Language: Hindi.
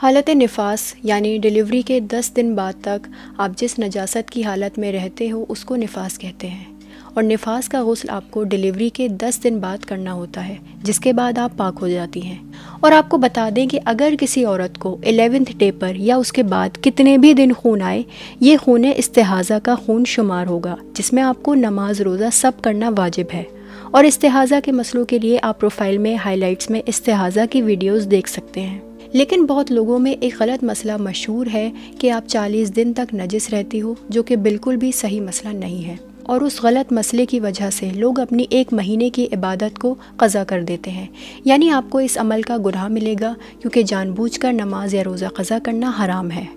हालत नफास, यानी डिलीवरी के 10 दिन बाद तक आप जिस नजासत की हालत में रहते हो, उसको नफास कहते हैं। और नफास का गसल आपको डिलीवरी के 10 दिन बाद करना होता है, जिसके बाद आप पाक हो जाती हैं। और आपको बता दें कि अगर किसी औरत को एलेवेंथ डे पर या उसके बाद कितने भी दिन खून आए, ये खून इस्तेहाज़ा का खून शुमार होगा, जिसमें आपको नमाज़ रोज़ा सब करना वाजिब है। और इस्तेहाज़ा के मसलों के लिए आप प्रोफ़ाइल में, हाइलाइट्स में इस्तेहाज़ा की वीडियोस देख सकते हैं। लेकिन बहुत लोगों में एक गलत मसला मशहूर है कि आप 40 दिन तक नजिस रहती हो, जो कि बिल्कुल भी सही मसला नहीं है। और उस गलत मसले की वजह से लोग अपनी एक महीने की इबादत को कज़ा कर देते हैं। यानी आपको इस अमल का गुनाह मिलेगा, क्योंकि जानबूझकर नमाज़ या रोज़ा कज़ा करना हराम है।